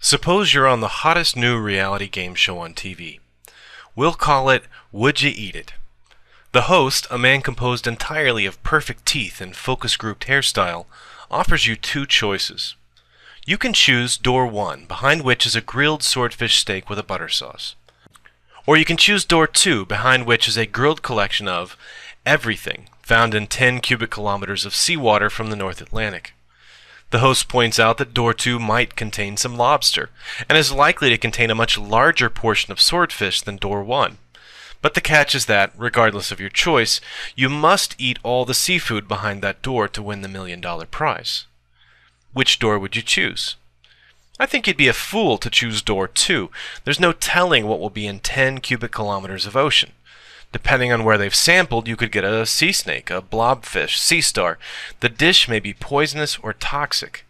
Suppose you're on the hottest new reality game show on TV. We'll call it Would You Eat It? The host, a man composed entirely of perfect teeth and focus grouped hairstyle, offers you two choices. You can choose door one, behind which is a grilled swordfish steak with a butter sauce. Or you can choose door two, behind which is a grilled collection of everything found in 10 cubic kilometers of seawater from the North Atlantic. The host points out that door 2 might contain some lobster, and is likely to contain a much larger portion of swordfish than door 1. But the catch is that, regardless of your choice, you must eat all the seafood behind that door to win the million dollar prize. Which door would you choose? I think you'd be a fool to choose door 2. There's no telling what will be in 10 cubic kilometers of ocean. Depending on where they've sampled, you could get a sea snake, a blobfish, sea star. The dish may be poisonous or toxic.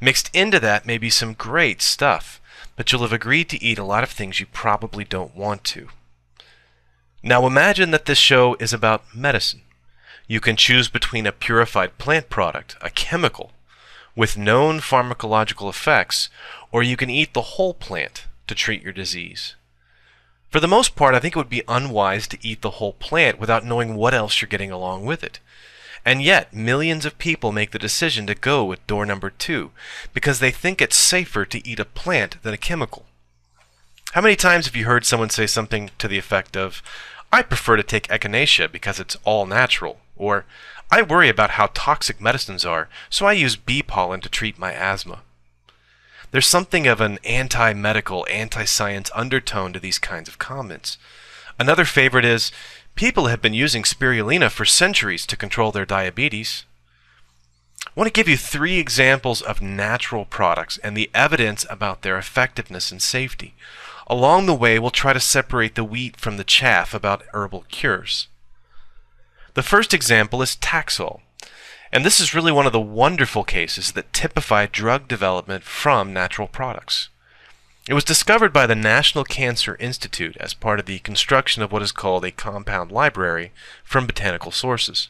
Mixed into that may be some great stuff, but you'll have agreed to eat a lot of things you probably don't want to. Now imagine that this show is about medicine. You can choose between a purified plant product, a chemical, with known pharmacological effects, or you can eat the whole plant to treat your disease. For the most part, I think it would be unwise to eat the whole plant without knowing what else you're getting along with it. And yet, millions of people make the decision to go with door number two because they think it's safer to eat a plant than a chemical. How many times have you heard someone say something to the effect of, I prefer to take echinacea because it's all natural, or I worry about how toxic medicines are, so I use bee pollen to treat my asthma. There's something of an anti medical, anti science undertone to these kinds of comments. Another favorite is people have been using spirulina for centuries to control their diabetes. I want to give you three examples of natural products and the evidence about their effectiveness and safety. Along the way, we'll try to separate the wheat from the chaff about herbal cures. The first example is Taxol. And this is really one of the wonderful cases that typify drug development from natural products. It was discovered by the National Cancer Institute as part of the construction of what is called a compound library from botanical sources.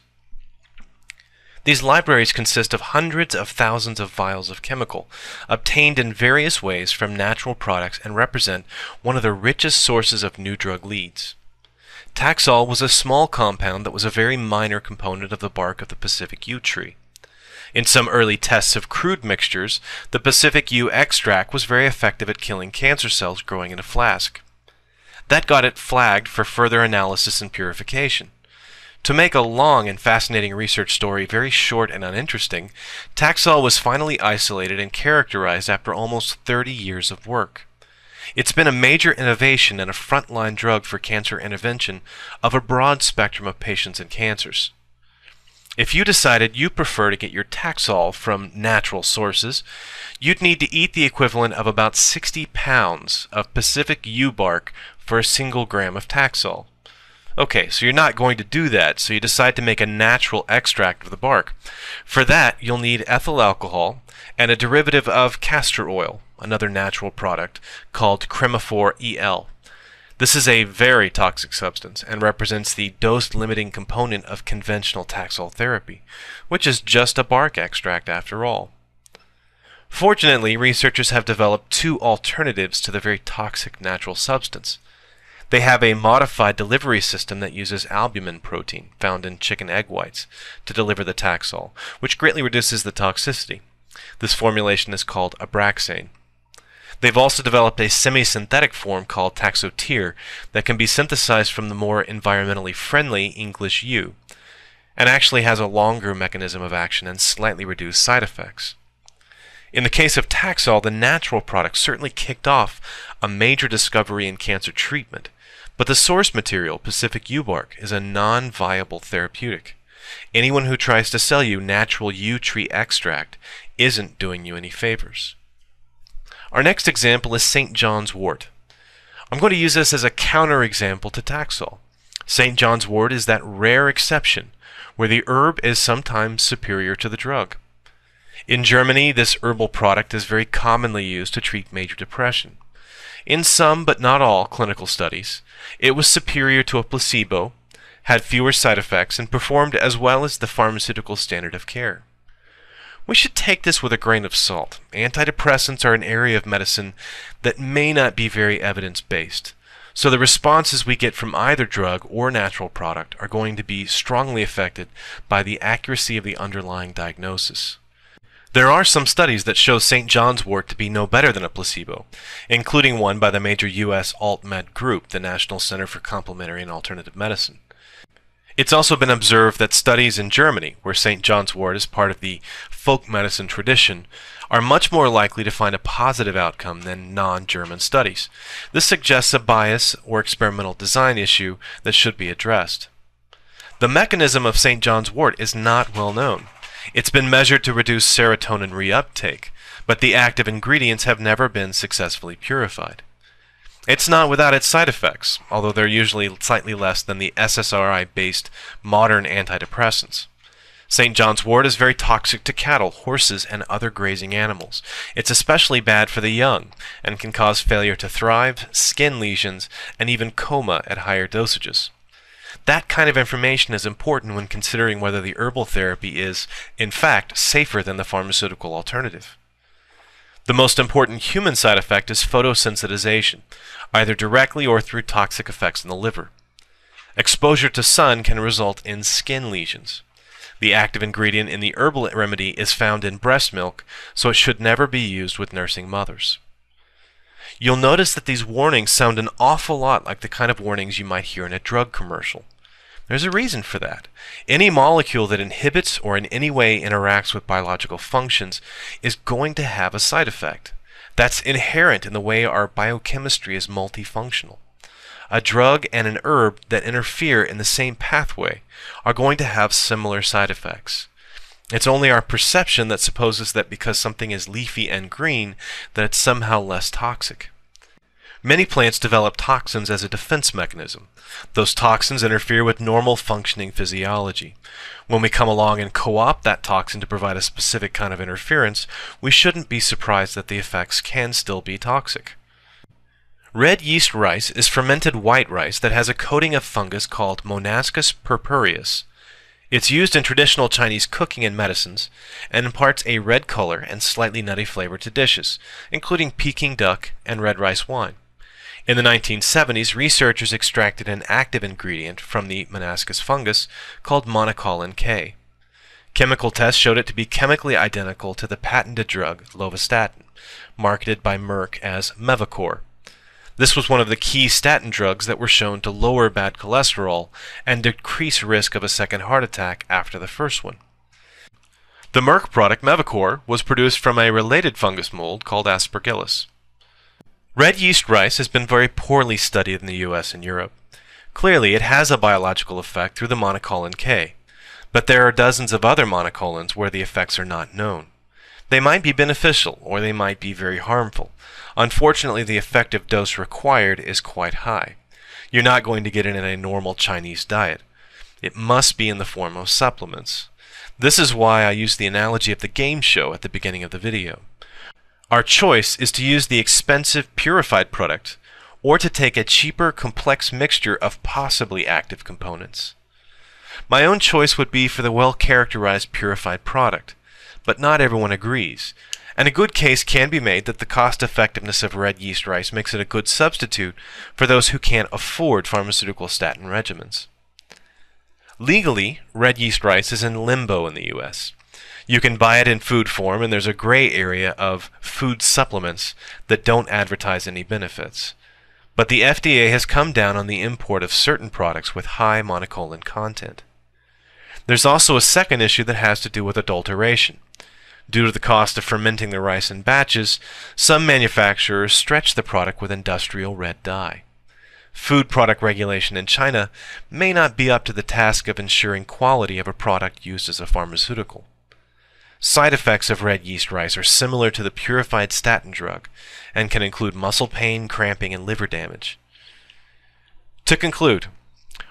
These libraries consist of hundreds of thousands of vials of chemical, obtained in various ways from natural products and represent one of the richest sources of new drug leads. Taxol was a small compound that was a very minor component of the bark of the Pacific yew tree. In some early tests of crude mixtures, the Pacific yew extract was very effective at killing cancer cells growing in a flask. That got it flagged for further analysis and purification. To make a long and fascinating research story very short and uninteresting, Taxol was finally isolated and characterized after almost 30 years of work. It's been a major innovation and a frontline drug for cancer intervention of a broad spectrum of patients and cancers. If you decided you prefer to get your Taxol from natural sources, you'd need to eat the equivalent of about 60 pounds of Pacific yew bark for a single gram of Taxol. Okay, so you're not going to do that, so you decide to make a natural extract of the bark. For that, you'll need ethyl alcohol and a derivative of castor oil, another natural product, called Cremophor EL. This is a very toxic substance and represents the dose-limiting component of conventional Taxol therapy, which is just a bark extract after all. Fortunately, researchers have developed two alternatives to the very toxic natural substance. They have a modified delivery system that uses albumin protein found in chicken egg whites to deliver the Taxol, which greatly reduces the toxicity. This formulation is called Abraxane. They've also developed a semi-synthetic form called Taxotere that can be synthesized from the more environmentally friendly English yew, and actually has a longer mechanism of action and slightly reduced side effects. In the case of Taxol, the natural product certainly kicked off a major discovery in cancer treatment, but the source material, Pacific yew bark, is a non-viable therapeutic. Anyone who tries to sell you natural yew tree extract isn't doing you any favors. Our next example is St. John's wort. I'm going to use this as a counterexample to Taxol. St. John's wort is that rare exception where the herb is sometimes superior to the drug. In Germany, this herbal product is very commonly used to treat major depression. In some, but not all, clinical studies, it was superior to a placebo, had fewer side effects, and performed as well as the pharmaceutical standard of care. We should take this with a grain of salt. Antidepressants are an area of medicine that may not be very evidence based. So the responses we get from either drug or natural product are going to be strongly affected by the accuracy of the underlying diagnosis. There are some studies that show St. John's wort to be no better than a placebo, including one by the major U.S. alt-med group, the National Center for Complementary and Alternative Medicine. It's also been observed that studies in Germany, where St. John's wort is part of the folk medicine tradition, are much more likely to find a positive outcome than non-German studies. This suggests a bias or experimental design issue that should be addressed. The mechanism of St. John's wort is not well known. It's been measured to reduce serotonin reuptake, but the active ingredients have never been successfully purified. It's not without its side effects, although they're usually slightly less than the SSRI-based modern antidepressants. St. John's wort is very toxic to cattle, horses, and other grazing animals. It's especially bad for the young and can cause failure to thrive, skin lesions, and even coma at higher dosages. That kind of information is important when considering whether the herbal therapy is, in fact, safer than the pharmaceutical alternative. The most important human side effect is photosensitization, either directly or through toxic effects in the liver. Exposure to sun can result in skin lesions. The active ingredient in the herbal remedy is found in breast milk, so it should never be used with nursing mothers. You'll notice that these warnings sound an awful lot like the kind of warnings you might hear in a drug commercial. There's a reason for that. Any molecule that inhibits or in any way interacts with biological functions is going to have a side effect. That's inherent in the way our biochemistry is multifunctional a drug and an herb that interfere in the same pathway are going to have similar side effects. It's only our perception that supposes that because something is leafy and green, that it's somehow less toxic. Many plants develop toxins as a defense mechanism. Those toxins interfere with normal functioning physiology. When we come along and co-opt that toxin to provide a specific kind of interference, we shouldn't be surprised that the effects can still be toxic. Red yeast rice is fermented white rice that has a coating of fungus called Monascus purpureus. It's used in traditional Chinese cooking and medicines, and imparts a red color and slightly nutty flavor to dishes, including Peking duck and red rice wine. In the 1970s, researchers extracted an active ingredient from the Monascus fungus called monacolin K. Chemical tests showed it to be chemically identical to the patented drug lovastatin, marketed by Merck as Mevacor. This was one of the key statin drugs that were shown to lower bad cholesterol and decrease risk of a second heart attack after the first one. The Merck product Mevacor was produced from a related fungus mold called Aspergillus. Red yeast rice has been very poorly studied in the US and Europe. Clearly, it has a biological effect through the monacolin K, but there are dozens of other monacolins where the effects are not known. They might be beneficial or they might be very harmful, Unfortunately, the effective dose required is quite high. You're not going to get it in a normal Chinese diet. It must be in the form of supplements. This is why I use the analogy of the game show at the beginning of the video. Our choice is to use the expensive purified product or to take a cheaper complex mixture of possibly active components. My own choice would be for the well-characterized purified product, but not everyone agrees, and a good case can be made that the cost effectiveness of red yeast rice makes it a good substitute for those who can't afford pharmaceutical statin regimens. Legally, red yeast rice is in limbo in the US. You can buy it in food form, and there's a gray area of food supplements that don't advertise any benefits. But the FDA has come down on the import of certain products with high monacolin content. There's also a second issue that has to do with adulteration. Due to the cost of fermenting the rice in batches, some manufacturers stretch the product with industrial red dye. Food product regulation in China may not be up to the task of ensuring quality of a product used as a pharmaceutical. Side effects of red yeast rice are similar to the purified statin drug and can include muscle pain, cramping, and liver damage. To conclude,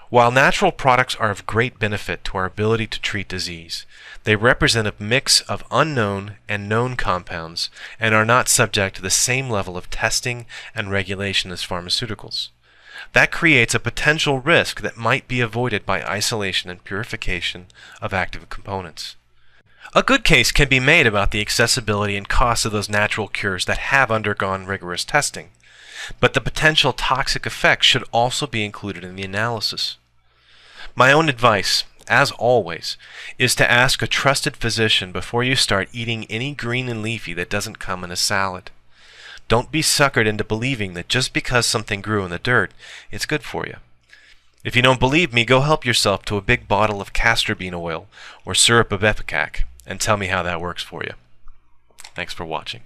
while natural products are of great benefit to our ability to treat disease, they represent a mix of unknown and known compounds and are not subject to the same level of testing and regulation as pharmaceuticals. That creates a potential risk that might be avoided by isolation and purification of active components. A good case can be made about the accessibility and cost of those natural cures that have undergone rigorous testing, but the potential toxic effects should also be included in the analysis. My own advice, as always, is to ask a trusted physician before you start eating any green and leafy that doesn't come in a salad. Don't be suckered into believing that just because something grew in the dirt, it's good for you. If you don't believe me, go help yourself to a big bottle of castor bean oil or syrup of ipecac and tell me how that works for you. Thanks for watching.